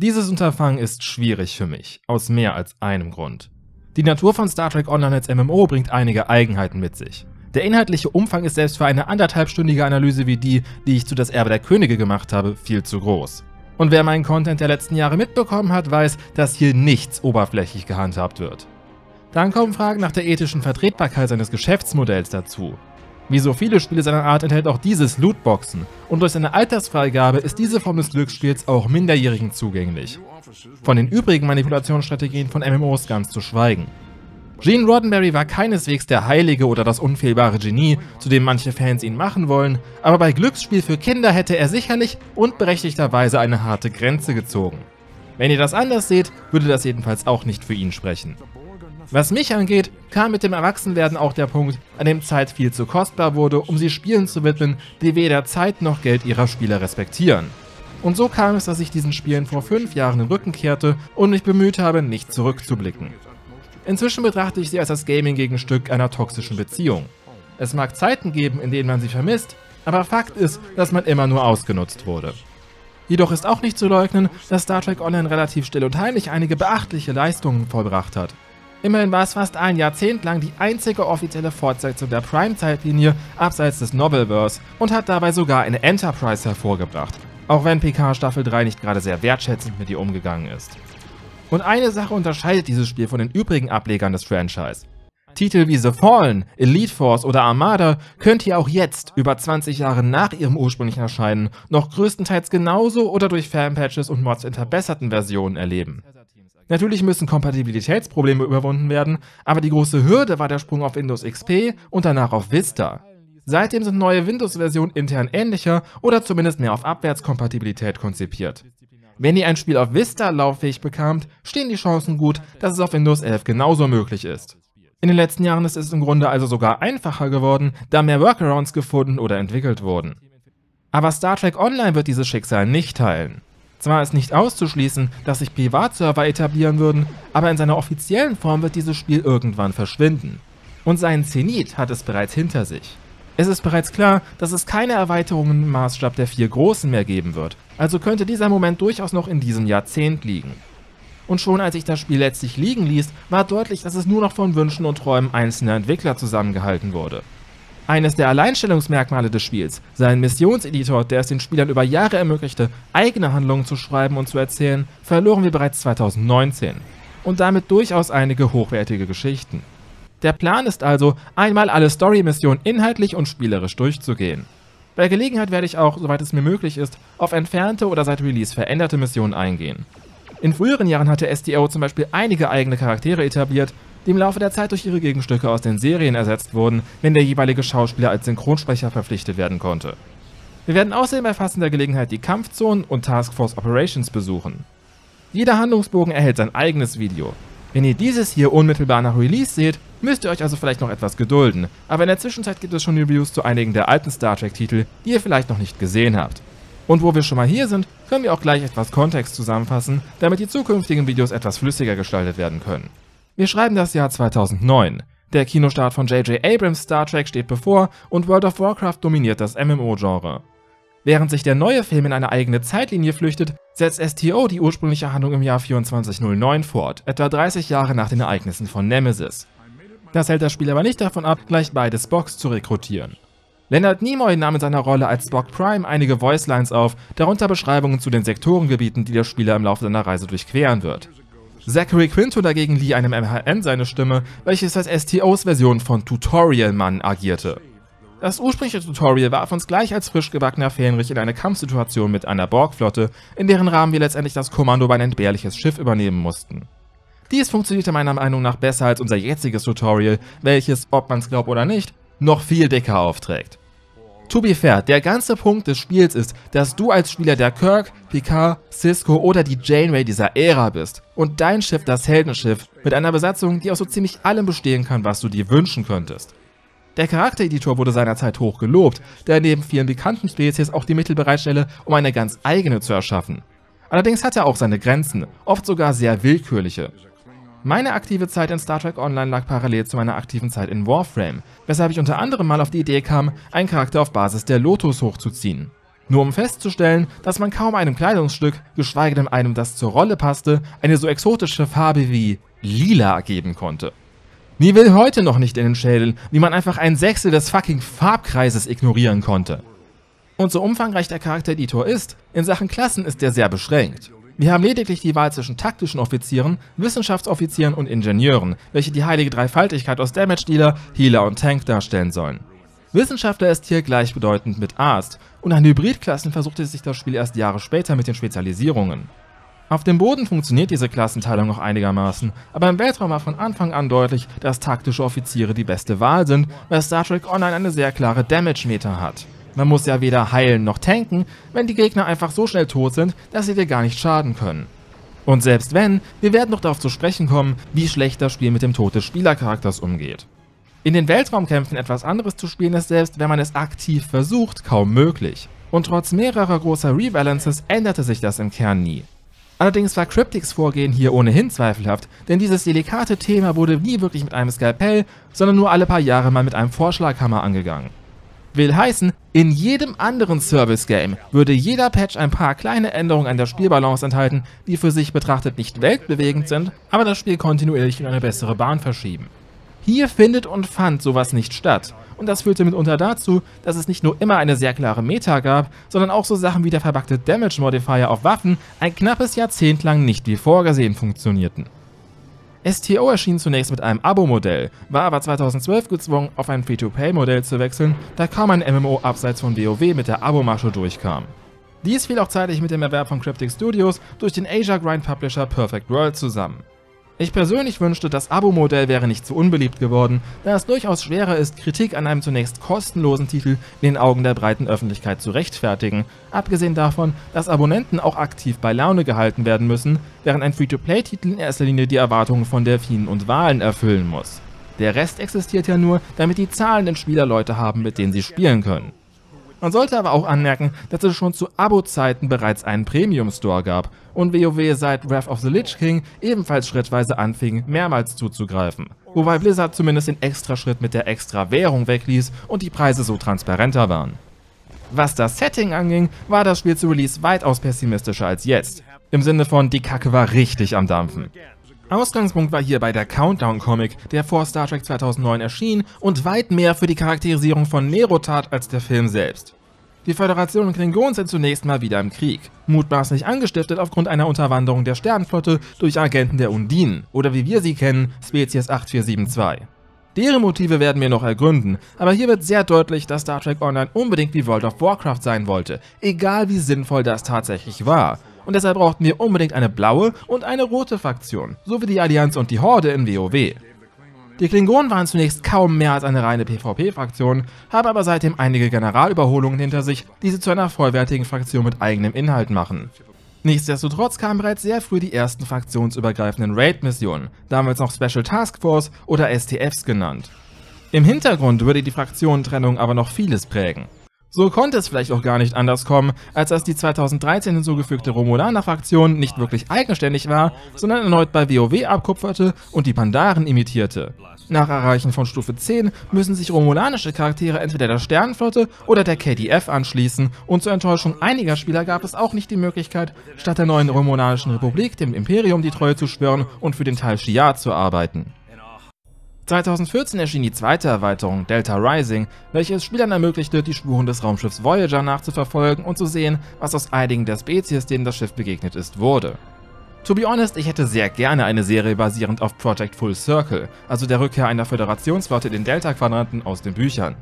Dieses Unterfangen ist schwierig für mich, aus mehr als einem Grund. Die Natur von Star Trek Online als MMO bringt einige Eigenheiten mit sich. Der inhaltliche Umfang ist selbst für eine anderthalbstündige Analyse wie die, die ich zu Das Erbe der Könige gemacht habe, viel zu groß. Und wer meinen Content der letzten Jahre mitbekommen hat, weiß, dass hier nichts oberflächlich gehandhabt wird. Dann kommen Fragen nach der ethischen Vertretbarkeit seines Geschäftsmodells dazu. Wie so viele Spiele seiner Art enthält auch dieses Lootboxen und durch seine Altersfreigabe ist diese Form des Glücksspiels auch Minderjährigen zugänglich. Von den übrigen Manipulationsstrategien von MMOs ganz zu schweigen. Gene Roddenberry war keineswegs der Heilige oder das unfehlbare Genie, zu dem manche Fans ihn machen wollen, aber bei Glücksspiel für Kinder hätte er sicherlich und berechtigterweise eine harte Grenze gezogen. Wenn ihr das anders seht, würde das jedenfalls auch nicht für ihn sprechen. Was mich angeht, kam mit dem Erwachsenwerden auch der Punkt, an dem Zeit viel zu kostbar wurde, um sie Spielen zu widmen, die weder Zeit noch Geld ihrer Spieler respektieren. Und so kam es, dass ich diesen Spielen vor fünf Jahren den Rücken kehrte und mich bemüht habe, nicht zurückzublicken. Inzwischen betrachte ich sie als das Gaming-Gegenstück einer toxischen Beziehung. Es mag Zeiten geben, in denen man sie vermisst, aber Fakt ist, dass man immer nur ausgenutzt wurde. Jedoch ist auch nicht zu leugnen, dass Star Trek Online relativ still und heimlich einige beachtliche Leistungen vollbracht hat. Immerhin war es fast ein Jahrzehnt lang die einzige offizielle Fortsetzung der Prime-Zeitlinie abseits des Novelverse und hat dabei sogar eine Enterprise hervorgebracht, auch wenn PK Staffel 3 nicht gerade sehr wertschätzend mit ihr umgegangen ist. Und eine Sache unterscheidet dieses Spiel von den übrigen Ablegern des Franchise. Titel wie The Fallen, Elite Force oder Armada könnt ihr auch jetzt, über 20 Jahre nach ihrem ursprünglichen Erscheinen, noch größtenteils genauso oder durch Fanpatches und Mods in verbesserten Versionen erleben. Natürlich müssen Kompatibilitätsprobleme überwunden werden, aber die große Hürde war der Sprung auf Windows XP und danach auf Vista. Seitdem sind neue Windows-Versionen intern ähnlicher oder zumindest mehr auf Abwärtskompatibilität konzipiert. Wenn ihr ein Spiel auf Vista lauffähig bekamt, stehen die Chancen gut, dass es auf Windows 11 genauso möglich ist. In den letzten Jahren ist es im Grunde also sogar einfacher geworden, da mehr Workarounds gefunden oder entwickelt wurden. Aber Star Trek Online wird dieses Schicksal nicht teilen. Zwar ist nicht auszuschließen, dass sich Privatserver etablieren würden, aber in seiner offiziellen Form wird dieses Spiel irgendwann verschwinden. Und seinen Zenit hat es bereits hinter sich. Es ist bereits klar, dass es keine Erweiterungen im Maßstab der vier Großen mehr geben wird, also könnte dieser Moment durchaus noch in diesem Jahrzehnt liegen. Und schon als ich das Spiel letztlich liegen ließ, war deutlich, dass es nur noch von Wünschen und Träumen einzelner Entwickler zusammengehalten wurde. Eines der Alleinstellungsmerkmale des Spiels, sein Missionseditor, der es den Spielern über Jahre ermöglichte, eigene Handlungen zu schreiben und zu erzählen, verloren wir bereits 2019. Und damit durchaus einige hochwertige Geschichten. Der Plan ist also, einmal alle Story-Missionen inhaltlich und spielerisch durchzugehen. Bei Gelegenheit werde ich auch, soweit es mir möglich ist, auf entfernte oder seit Release veränderte Missionen eingehen. In früheren Jahren hatte STO zum Beispiel einige eigene Charaktere etabliert, die im Laufe der Zeit durch ihre Gegenstücke aus den Serien ersetzt wurden, wenn der jeweilige Schauspieler als Synchronsprecher verpflichtet werden konnte. Wir werden außerdem bei passender Gelegenheit die Kampfzonen und Task Force Operations besuchen. Jeder Handlungsbogen erhält sein eigenes Video. Wenn ihr dieses hier unmittelbar nach Release seht, müsst ihr euch also vielleicht noch etwas gedulden, aber in der Zwischenzeit gibt es schon Reviews zu einigen der alten Star Trek Titel, die ihr vielleicht noch nicht gesehen habt. Und wo wir schon mal hier sind, können wir auch gleich etwas Kontext zusammenfassen, damit die zukünftigen Videos etwas flüssiger gestaltet werden können. Wir schreiben das Jahr 2009. Der Kinostart von J.J. Abrams Star Trek steht bevor und World of Warcraft dominiert das MMO-Genre. Während sich der neue Film in eine eigene Zeitlinie flüchtet, setzt STO die ursprüngliche Handlung im Jahr 2409 fort, etwa 30 Jahre nach den Ereignissen von Nemesis. Das hält das Spiel aber nicht davon ab, gleich beide Spocks zu rekrutieren. Leonard Nimoy nahm in seiner Rolle als Spock Prime einige Voicelines auf, darunter Beschreibungen zu den Sektorengebieten, die der Spieler im Laufe seiner Reise durchqueren wird. Zachary Quinto dagegen lieh einem MHN seine Stimme, welches als STOs Version von Tutorial Mann agierte. Das ursprüngliche Tutorial warf uns gleich als frisch gebackener Fähnrich in eine Kampfsituation mit einer Borgflotte, in deren Rahmen wir letztendlich das Kommando über ein entbehrliches Schiff übernehmen mussten. Dies funktionierte meiner Meinung nach besser als unser jetziges Tutorial, welches, ob man's glaubt oder nicht, noch viel dicker aufträgt. To be fair, der ganze Punkt des Spiels ist, dass du als Spieler der Kirk, Picard, Cisco oder die Janeway dieser Ära bist und dein Schiff das Heldenschiff mit einer Besatzung, die aus so ziemlich allem bestehen kann, was du dir wünschen könntest. Der Charaktereditor wurde seinerzeit hoch gelobt, da er neben vielen bekannten Spezies auch die Mittel bereitstelle, um eine ganz eigene zu erschaffen. Allerdings hat er auch seine Grenzen, oft sogar sehr willkürliche. Meine aktive Zeit in Star Trek Online lag parallel zu meiner aktiven Zeit in Warframe, weshalb ich unter anderem mal auf die Idee kam, einen Charakter auf Basis der Lotus hochzuziehen. Nur um festzustellen, dass man kaum einem Kleidungsstück, geschweige denn einem, das zur Rolle passte, eine so exotische Farbe wie lila geben konnte. Nie will heute noch nicht in den Schädel, wie man einfach ein Sechstel des fucking Farbkreises ignorieren konnte. Und so umfangreich der Charaktereditor ist, in Sachen Klassen ist er sehr beschränkt. Wir haben lediglich die Wahl zwischen taktischen Offizieren, Wissenschaftsoffizieren und Ingenieuren, welche die heilige Dreifaltigkeit aus Damage Dealer, Healer und Tank darstellen sollen. Wissenschaftler ist hier gleichbedeutend mit Arzt und an Hybridklassen versuchte sich das Spiel erst Jahre später mit den Spezialisierungen. Auf dem Boden funktioniert diese Klassenteilung noch einigermaßen, aber im Weltraum war von Anfang an deutlich, dass taktische Offiziere die beste Wahl sind, weil Star Trek Online eine sehr klare Damage-Meter hat. Man muss ja weder heilen noch tanken, wenn die Gegner einfach so schnell tot sind, dass sie dir gar nicht schaden können. Und selbst wenn, wir werden noch darauf zu sprechen kommen, wie schlecht das Spiel mit dem Tod des Spielercharakters umgeht. In den Weltraumkämpfen etwas anderes zu spielen ist selbst, wenn man es aktiv versucht, kaum möglich. Und trotz mehrerer großer Rebalances änderte sich das im Kern nie. Allerdings war Cryptics Vorgehen hier ohnehin zweifelhaft, denn dieses delikate Thema wurde nie wirklich mit einem Skalpell, sondern nur alle paar Jahre mal mit einem Vorschlaghammer angegangen. Will heißen, in jedem anderen Service-Game würde jeder Patch ein paar kleine Änderungen an der Spielbalance enthalten, die für sich betrachtet nicht weltbewegend sind, aber das Spiel kontinuierlich in eine bessere Bahn verschieben. Hier findet und fand sowas nicht statt. Und das führte mitunter dazu, dass es nicht nur immer eine sehr klare Meta gab, sondern auch so Sachen wie der verbackte Damage Modifier auf Waffen ein knappes Jahrzehnt lang nicht wie vorgesehen funktionierten. STO erschien zunächst mit einem Abo-Modell, war aber 2012 gezwungen, auf ein Free-to-Play-Modell zu wechseln, da kaum ein MMO abseits von WoW mit der Abo-Masche durchkam. Dies fiel auch zeitlich mit dem Erwerb von Cryptic Studios durch den Asia Grind Publisher Perfect World zusammen. Ich persönlich wünschte, das Abo-Modell wäre nicht so unbeliebt geworden, da es durchaus schwerer ist, Kritik an einem zunächst kostenlosen Titel in den Augen der breiten Öffentlichkeit zu rechtfertigen, abgesehen davon, dass Abonnenten auch aktiv bei Laune gehalten werden müssen, während ein Free-to-Play-Titel in erster Linie die Erwartungen von Delfinen und Wahlen erfüllen muss. Der Rest existiert ja nur, damit die zahlenden Spieler Leute haben, mit denen sie spielen können. Man sollte aber auch anmerken, dass es schon zu Abo-Zeiten bereits einen Premium-Store gab und WoW seit Wrath of the Lich King ebenfalls schrittweise anfing, mehrmals zuzugreifen. Wobei Blizzard zumindest den Extraschritt mit der Extra-Währung wegließ und die Preise so transparenter waren. Was das Setting anging, war das Spiel zu Release weitaus pessimistischer als jetzt. Im Sinne von, die Kacke war richtig am Dampfen. Ausgangspunkt war hierbei der Countdown-Comic, der vor Star Trek 2009 erschien und weit mehr für die Charakterisierung von Nero tat als der Film selbst. Die Föderation und Klingonen sind zunächst mal wieder im Krieg, mutmaßlich angestiftet aufgrund einer Unterwanderung der Sternenflotte durch Agenten der Undinen oder wie wir sie kennen, Spezies 8472. Deren Motive werden wir noch ergründen, aber hier wird sehr deutlich, dass Star Trek Online unbedingt wie World of Warcraft sein wollte, egal wie sinnvoll das tatsächlich war und deshalb brauchten wir unbedingt eine blaue und eine rote Fraktion, so wie die Allianz und die Horde in WoW. Die Klingonen waren zunächst kaum mehr als eine reine PvP-Fraktion, haben aber seitdem einige Generalüberholungen hinter sich, die sie zu einer vollwertigen Fraktion mit eigenem Inhalt machen. Nichtsdestotrotz kamen bereits sehr früh die ersten fraktionsübergreifenden Raid-Missionen, damals noch Special Task Force oder STFs genannt. Im Hintergrund würde die Fraktionentrennung aber noch vieles prägen. So konnte es vielleicht auch gar nicht anders kommen, als dass die 2013 hinzugefügte Romulaner-Fraktion nicht wirklich eigenständig war, sondern erneut bei WoW abkupferte und die Pandaren imitierte. Nach Erreichen von Stufe 10 müssen sich romulanische Charaktere entweder der Sternenflotte oder der KDF anschließen und zur Enttäuschung einiger Spieler gab es auch nicht die Möglichkeit, statt der neuen romulanischen Republik dem Imperium die Treue zu schwören und für den Teil Shi'ar zu arbeiten. 2014 erschien die zweite Erweiterung, Delta Rising, welche es Spielern ermöglichte, die Spuren des Raumschiffs Voyager nachzuverfolgen und zu sehen, was aus einigen der Spezies, denen das Schiff begegnet ist, wurde. To be honest, ich hätte sehr gerne eine Serie basierend auf Project Full Circle, also der Rückkehr einer Föderationsflotte in den Delta-Quadranten aus den Büchern.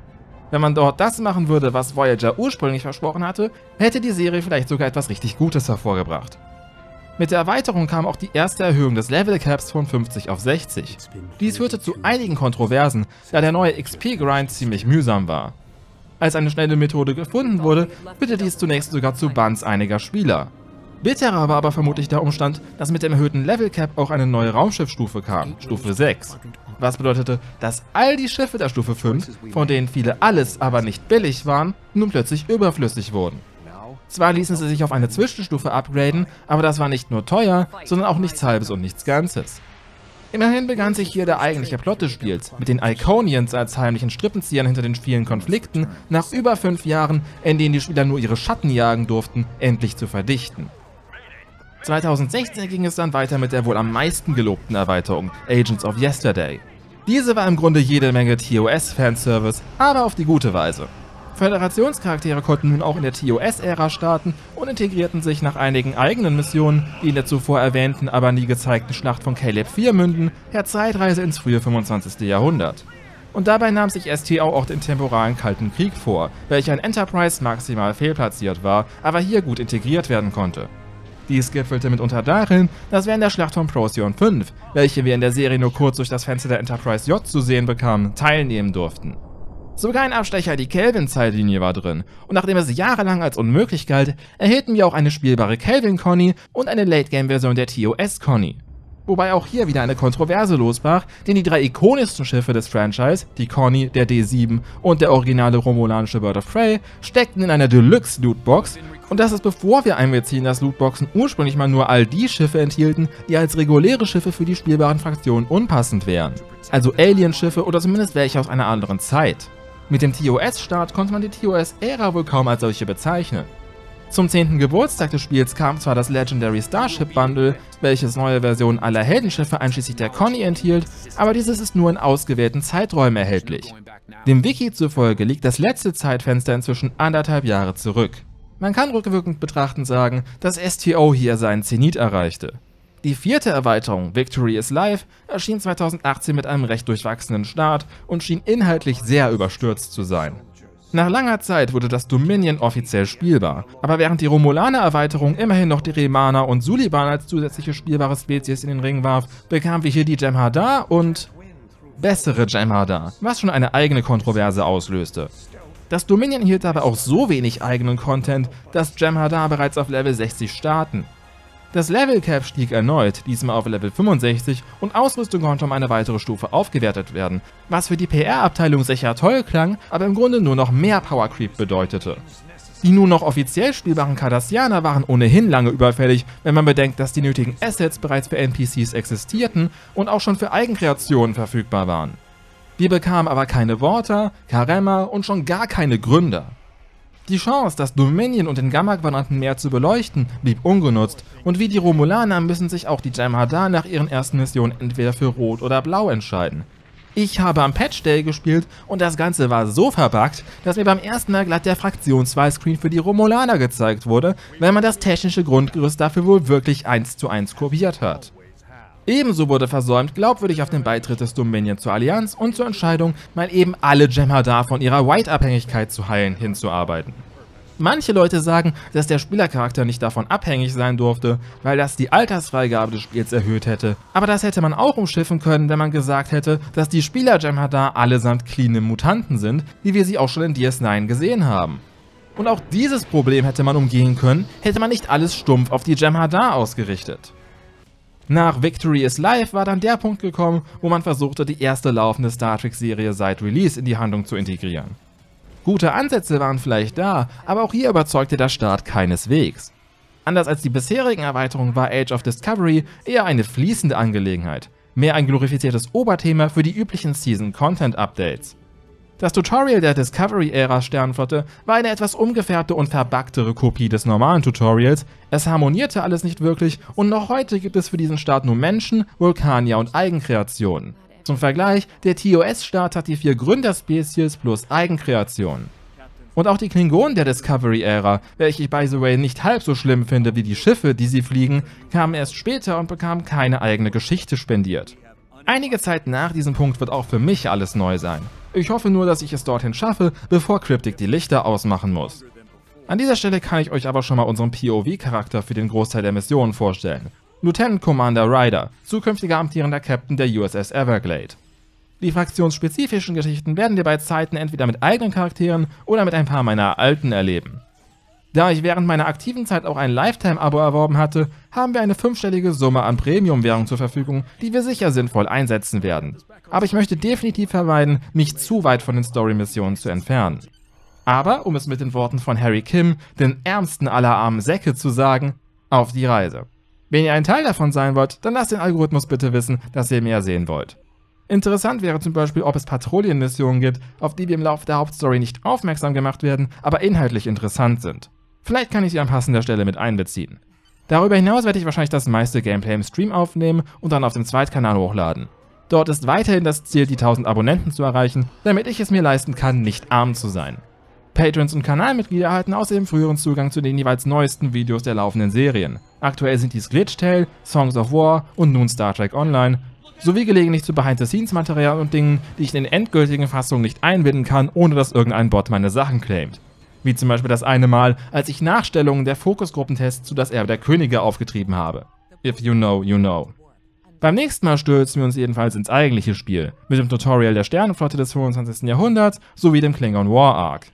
Wenn man dort das machen würde, was Voyager ursprünglich versprochen hatte, hätte die Serie vielleicht sogar etwas richtig Gutes hervorgebracht. Mit der Erweiterung kam auch die erste Erhöhung des Level Caps von 50 auf 60. Dies führte zu einigen Kontroversen, da der neue XP-Grind ziemlich mühsam war. Als eine schnelle Methode gefunden wurde, führte dies zunächst sogar zu Bans einiger Spieler. Bitterer war aber vermutlich der Umstand, dass mit dem erhöhten Level Cap auch eine neue Raumschiffstufe kam, Stufe 6. Was bedeutete, dass all die Schiffe der Stufe 5, von denen viele alles aber nicht billig waren, nun plötzlich überflüssig wurden. Zwar ließen sie sich auf eine Zwischenstufe upgraden, aber das war nicht nur teuer, sondern auch nichts Halbes und nichts Ganzes. Immerhin begann sich hier der eigentliche Plot des Spiels, mit den Iconians als heimlichen Strippenziehern hinter den vielen Konflikten, nach über fünf Jahren, in denen die Spieler nur ihre Schatten jagen durften, endlich zu verdichten. 2016 ging es dann weiter mit der wohl am meisten gelobten Erweiterung, Agents of Yesterday. Diese war im Grunde jede Menge TOS-Fanservice, aber auf die gute Weise. Föderationscharaktere konnten nun auch in der TOS-Ära starten und integrierten sich nach einigen eigenen Missionen, die in der zuvor erwähnten, aber nie gezeigten Schlacht von Caleb 4 münden, per Zeitreise ins frühe 25. Jahrhundert. Und dabei nahm sich STO auch den temporalen Kalten Krieg vor, welcher in Enterprise maximal fehlplatziert war, aber hier gut integriert werden konnte. Dies gipfelte mitunter darin, dass wir in der Schlacht von Procyon 5, welche wir in der Serie nur kurz durch das Fenster der Enterprise J zu sehen bekamen, teilnehmen durften. Sogar ein Abstecher die Kelvin-Zeitlinie war drin, und nachdem es jahrelang als unmöglich galt, erhielten wir auch eine spielbare Kelvin-Conny und eine Late-Game-Version der TOS-Conny. Wobei auch hier wieder eine Kontroverse losbrach, denn die drei ikonischsten Schiffe des Franchise, die Conny, der D7 und der originale romulanische Bird of Prey, steckten in einer Deluxe-Lootbox und das ist bevor wir einbeziehen, dass Lootboxen ursprünglich mal nur all die Schiffe enthielten, die als reguläre Schiffe für die spielbaren Fraktionen unpassend wären. Also Alien-Schiffe oder zumindest welche aus einer anderen Zeit. Mit dem TOS-Start konnte man die TOS-Ära wohl kaum als solche bezeichnen. Zum 10. Geburtstag des Spiels kam zwar das Legendary Starship Bundle, welches neue Versionen aller Heldenschiffe einschließlich der Conny enthielt, aber dieses ist nur in ausgewählten Zeiträumen erhältlich. Dem Wiki zufolge liegt das letzte Zeitfenster inzwischen anderthalb Jahre zurück. Man kann rückwirkend betrachtend sagen, dass STO hier seinen Zenit erreichte. Die vierte Erweiterung, Victory is Life, erschien 2018 mit einem recht durchwachsenen Start und schien inhaltlich sehr überstürzt zu sein. Nach langer Zeit wurde das Dominion offiziell spielbar, aber während die Romulaner-Erweiterung immerhin noch die Remaner und Suliban als zusätzliche spielbare Spezies in den Ring warf, bekamen wir hier die Jem'Hadar und bessere Jem'Hadar, was schon eine eigene Kontroverse auslöste. Das Dominion hielt aber auch so wenig eigenen Content, dass Jem'Hadar bereits auf Level 60 starten. Das Level Cap stieg erneut, diesmal auf Level 65 und Ausrüstung konnte um eine weitere Stufe aufgewertet werden, was für die PR-Abteilung sicher toll klang, aber im Grunde nur noch mehr Power Creep bedeutete. Die nun noch offiziell spielbaren Cardassianer waren ohnehin lange überfällig, wenn man bedenkt, dass die nötigen Assets bereits für NPCs existierten und auch schon für Eigenkreationen verfügbar waren. Wir bekamen aber keine Worte, Karema und schon gar keine Gründer. Die Chance, das Dominion und den Gamma-Quadranten mehr zu beleuchten, blieb ungenutzt und wie die Romulaner müssen sich auch die Jem'Hadar nach ihren ersten Missionen entweder für Rot oder Blau entscheiden. Ich habe am Patch Day gespielt und das Ganze war so verbuggt, dass mir beim ersten Mal glatt der Fraktionswahlscreen für die Romulaner gezeigt wurde, weil man das technische Grundgerüst dafür wohl wirklich eins zu eins kopiert hat. Ebenso wurde versäumt, glaubwürdig auf den Beitritt des Dominion zur Allianz und zur Entscheidung, mal eben alle Jem'Hadar von ihrer White-Abhängigkeit zu heilen, hinzuarbeiten. Manche Leute sagen, dass der Spielercharakter nicht davon abhängig sein durfte, weil das die Altersfreigabe des Spiels erhöht hätte. Aber das hätte man auch umschiffen können, wenn man gesagt hätte, dass die Spieler Jem'Hadar allesamt cleane Mutanten sind, wie wir sie auch schon in DS9 gesehen haben. Und auch dieses Problem hätte man umgehen können, hätte man nicht alles stumpf auf die Jem'Hadar ausgerichtet. Nach Victory is Life war dann der Punkt gekommen, wo man versuchte, die erste laufende Star Trek-Serie seit Release in die Handlung zu integrieren. Gute Ansätze waren vielleicht da, aber auch hier überzeugte der Start keineswegs. Anders als die bisherigen Erweiterungen war Age of Discovery eher eine fließende Angelegenheit, mehr ein glorifiziertes Oberthema für die üblichen Season-Content-Updates. Das Tutorial der Discovery-Ära Sternflotte war eine etwas umgefärbte und verbacktere Kopie des normalen Tutorials, es harmonierte alles nicht wirklich und noch heute gibt es für diesen Start nur Menschen, Vulkanier und Eigenkreationen. Zum Vergleich, der TOS-Start hat die vier Gründerspezies plus Eigenkreationen. Und auch die Klingonen der Discovery-Ära, welche ich by the way nicht halb so schlimm finde wie die Schiffe, die sie fliegen, kamen erst später und bekamen keine eigene Geschichte spendiert. Einige Zeit nach diesem Punkt wird auch für mich alles neu sein. Ich hoffe nur, dass ich es dorthin schaffe, bevor Cryptic die Lichter ausmachen muss. An dieser Stelle kann ich euch aber schon mal unseren POV-Charakter für den Großteil der Missionen vorstellen. Lieutenant Commander Ryder, zukünftiger amtierender Captain der USS Everglade. Die fraktionsspezifischen Geschichten werden wir bei Zeiten entweder mit eigenen Charakteren oder mit ein paar meiner alten erleben. Da ich während meiner aktiven Zeit auch ein Lifetime-Abo erworben hatte, haben wir eine fünfstellige Summe an Premium-Währung zur Verfügung, die wir sicher sinnvoll einsetzen werden. Aber ich möchte definitiv vermeiden, mich zu weit von den Story-Missionen zu entfernen. Aber, um es mit den Worten von Harry Kim, den ärmsten aller armen Säcke zu sagen, auf die Reise. Wenn ihr ein Teil davon sein wollt, dann lasst den Algorithmus bitte wissen, dass ihr mehr sehen wollt. Interessant wäre zum Beispiel, ob es Patrouillenmissionen gibt, auf die wir im Laufe der Hauptstory nicht aufmerksam gemacht werden, aber inhaltlich interessant sind. Vielleicht kann ich sie an passender Stelle mit einbeziehen. Darüber hinaus werde ich wahrscheinlich das meiste Gameplay im Stream aufnehmen und dann auf dem Zweitkanal hochladen. Dort ist weiterhin das Ziel, die 1000 Abonnenten zu erreichen, damit ich es mir leisten kann, nicht arm zu sein. Patrons und Kanalmitglieder erhalten außerdem früheren Zugang zu den jeweils neuesten Videos der laufenden Serien. Aktuell sind dies Glitch Tale, Songs of War und nun Star Trek Online, sowie gelegentlich zu Behind-the-Scenes-Material und Dingen, die ich in den endgültigen Fassungen nicht einbinden kann, ohne dass irgendein Bot meine Sachen claimt. Wie zum Beispiel das eine Mal, als ich Nachstellungen der Fokusgruppentests zu Das Erbe der Könige aufgetrieben habe. If you know, you know. Beim nächsten Mal stürzen wir uns jedenfalls ins eigentliche Spiel, mit dem Tutorial der Sternenflotte des 25. Jahrhunderts sowie dem Klingon War Arc.